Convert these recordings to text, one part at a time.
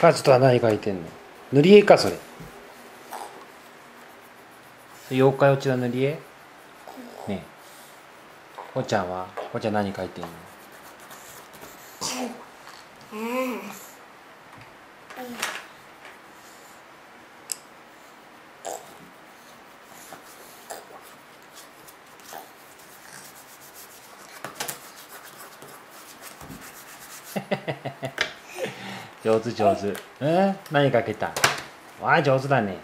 カズとは何書いてんの？塗り絵かそれ。妖怪落ちの塗り絵？ねえ。おちゃんは？おちゃん何書いてんの？上手上手。うん何かけた？わあ上手だね。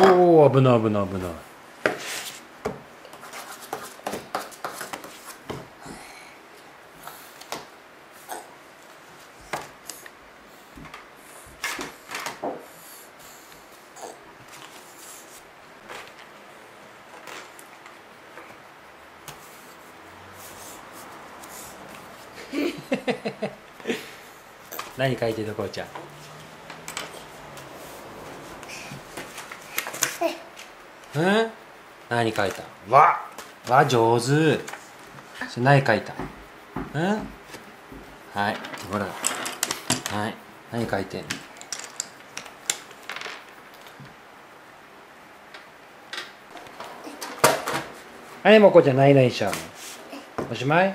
おお危ない危ない危ない。何書いてるこうちゃん。うん何書いた？わ。わ上手。それ何書いた？うんはいほらはい何書いてんの？はいもうこうちゃんないないしちゃうの。おしまい？